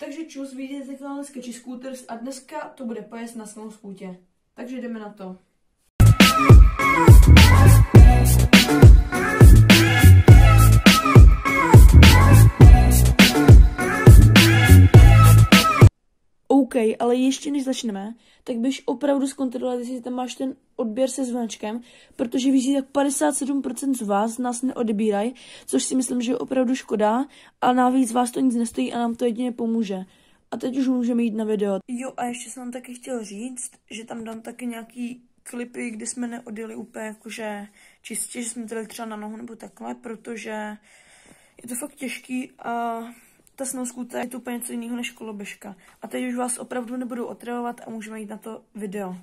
Takže čus, vidíte kanál Sketchy Scooters a dneska to bude pojezd na snou skůtě. Takže jdeme na to. OK, ale ještě než začneme, tak byš opravdu zkontrolovat, jestli tam máš ten odběr se zvonečkem, protože víš, tak 57% z vás nás neodebírají, což si myslím, že je opravdu škoda a navíc vás to nic nestojí a nám to jedině pomůže. A teď už můžeme jít na video. Jo a ještě jsem vám taky chtěl říct, že tam dám taky nějaký klipy, kde jsme neodjeli úplně jakože čistě, že jsme tady třeba na nohu nebo takhle, protože je to fakt těžký a ta snowscooter je to úplně něco jiného než koloběžka. A teď už vás opravdu nebudu otravovat a můžeme jít na to video.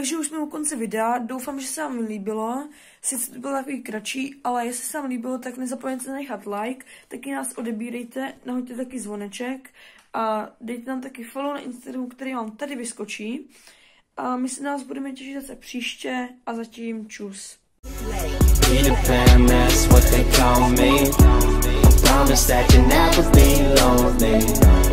Takže už jsme u konce videa, doufám, že se vám líbilo. Sice to bylo takový kratší, ale jestli se vám líbilo, tak nezapomeňte nechat like, taky nás odebírejte, nahoďte taky zvoneček a dejte nám taky follow na Instagramu, který vám tady vyskočí. A my se nás budeme těšit zase příště a zatím čus. Promise that you never be